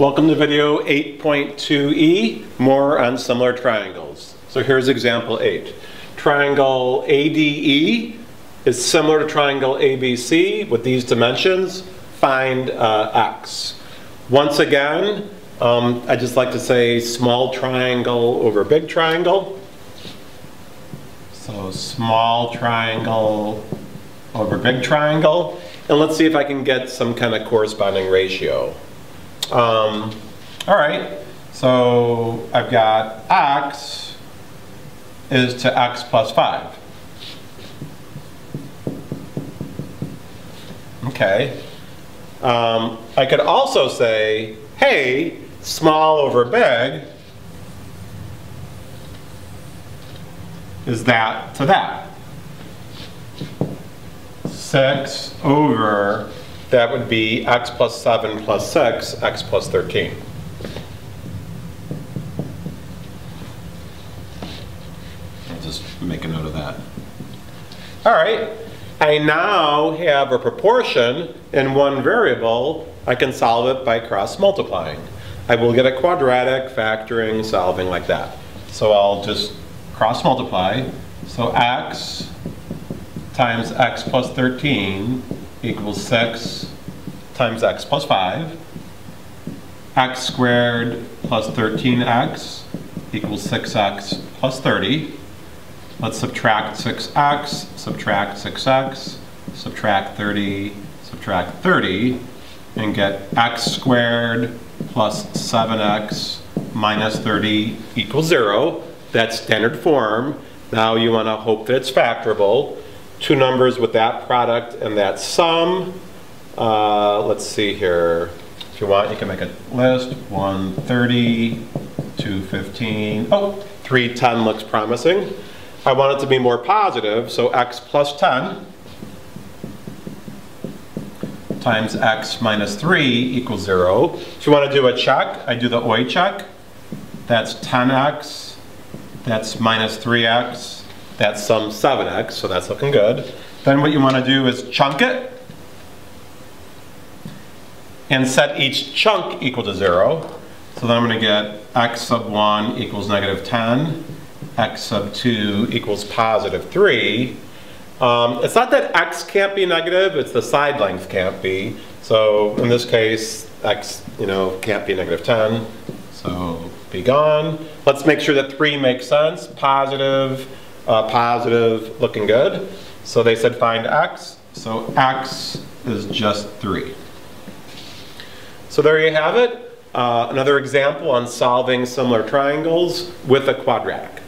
Welcome to video 8.2e, more on similar triangles. So here's example 8. Triangle ADE is similar to triangle ABC with these dimensions. Find uh, x. Once again, um, I just like to say small triangle over big triangle. So small triangle over big triangle. And let's see if I can get some kind of corresponding ratio. Um, all right, so I've got x is to x plus 5. Okay. Um, I could also say, hey, small over big is that to that. 6 over that would be x plus 7 plus 6, x plus 13. I'll just make a note of that. All right, I now have a proportion in one variable. I can solve it by cross multiplying. I will get a quadratic, factoring, solving like that. So I'll just cross multiply. So x times x plus 13 equals 6 times x plus 5. x squared plus 13x equals 6x plus 30. Let's subtract 6x, subtract 6x, subtract 30, subtract 30, and get x squared plus 7x minus 30 equals 0. That's standard form. Now you want to hope that it's factorable two numbers with that product and that sum. Uh, let's see here. If you want, you can make a list. 130, 215. Oh, 310 looks promising. I want it to be more positive, so x plus 10 times x minus 3 equals 0. If you want to do a check, I do the OI check. That's 10x, that's minus 3x, that's some 7x, so that's looking good. Then what you want to do is chunk it and set each chunk equal to 0. So then I'm going to get x sub 1 equals negative 10, x sub 2 equals positive 3. Um, it's not that x can't be negative, it's the side length can't be. So in this case, x you know can't be negative 10, so be gone. Let's make sure that 3 makes sense. Positive, uh, positive, looking good. So they said find x. So x is just 3. So there you have it. Uh, another example on solving similar triangles with a quadratic.